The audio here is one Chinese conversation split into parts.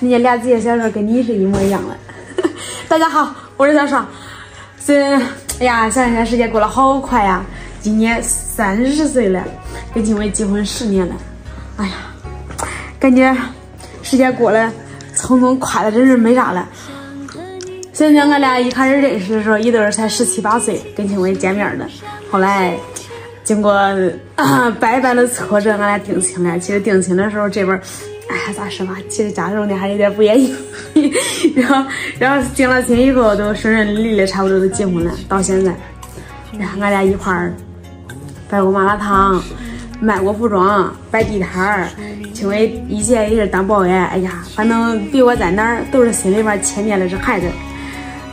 人家俩职业小说跟你是一模一样的。大家好，我是小爽。这哎呀，想想时间过得好快呀，今年三十岁了，跟静伟结婚十年了。哎呀，感觉时间过得匆匆，快的真是没啥了。想想俺俩一开始认识的时候，一对才十七八岁，跟静伟见面的。后来经过百般的挫折，俺俩定亲了。其实定亲的时候，这边。哎呀，咋说吧，其实家中的还有点不愿意，然后，然后定了亲以后，都顺顺利利，差不多都结婚了。到现在，呀，俺俩一块儿摆过麻辣烫，卖过服装，摆地摊儿，因为以前也是当保安。哎呀，反正比我在哪儿都是心里边牵念的是孩子。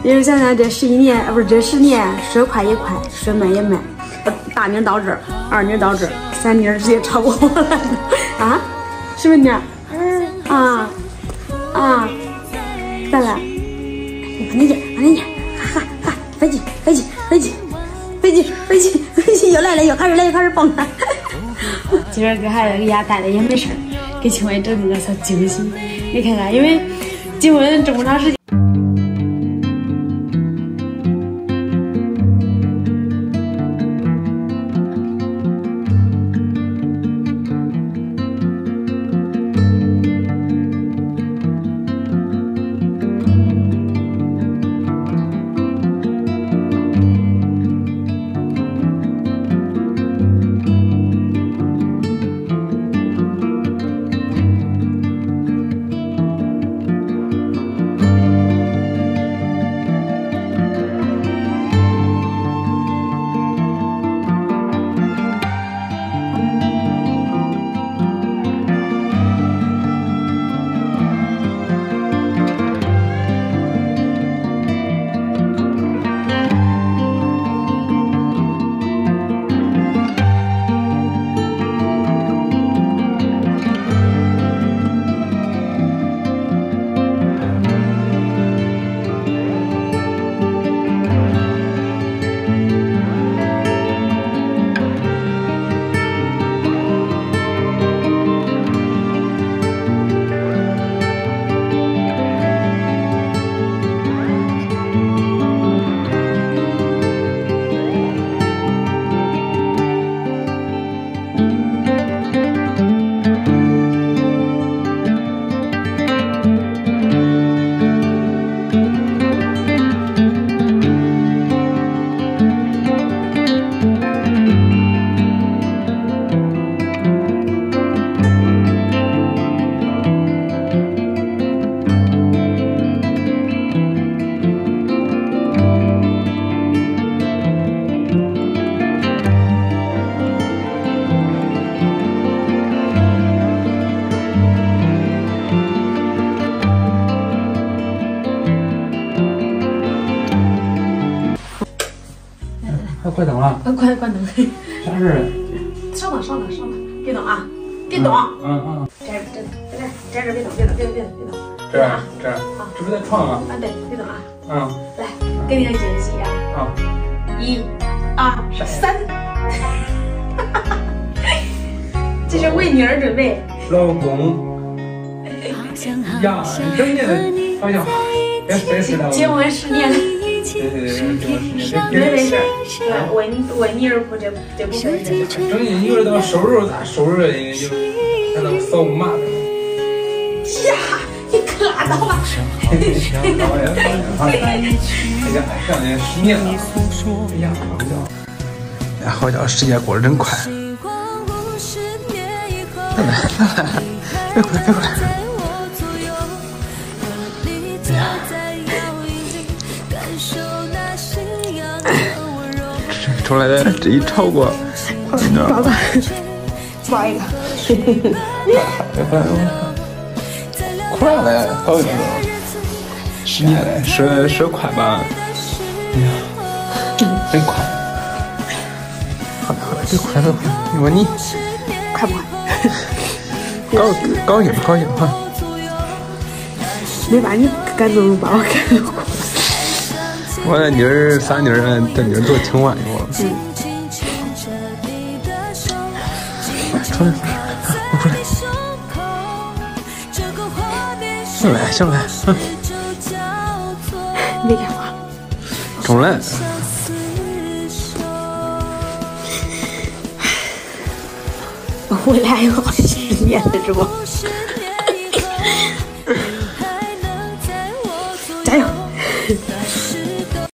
因为想想这十一年，不是这十年，说快也快，说慢也慢。大妮到这儿，二妮到这儿，三妮直接超过我了。啊？是不是妮？啊啊，咋了？快点去，快点去，哈哈哈！飞机，飞机，飞机，飞机，飞机，飞机又来了，又开始来，又开始蹦了。今儿给孩子给家带的也没事儿，给青文整个小惊喜。你看看，因为结婚这么长时间。关灯了，快关灯。啥事儿？稍等稍等稍等，别动啊，别动。嗯嗯。这这来，这这别动别动别动别动别动。这儿这儿。好，这不在床啊？啊对，别动啊。嗯。来，给你个惊喜啊。啊。一、二、三。这是为女儿准备。老公。呀，整年的，哎呀，别别说了。结婚十年了。对对对，结婚十年。没没事，对，为你为你而哭，这这不算事。整年你说到收入咋收入？人家就那都扫码的。呀，你可拉倒吧！哎呀，哎呀，上年十年了。哎呀，好家伙！哎，好家伙，时间过得真快。来来来，别过来，别过来。出来的这一超过，爸爸，抓一个，快了，好一点，十年了，十十快吧，哎呀，真快，好了好了，别快了，你问你，快不快？高高兴高兴哈，没把你赶走，把我赶走过。我俩女儿仨女儿，这妮儿做挺晚的嘛。出来出来，出来！行了行了，别讲话。中了。我俩有好几十年了，是不？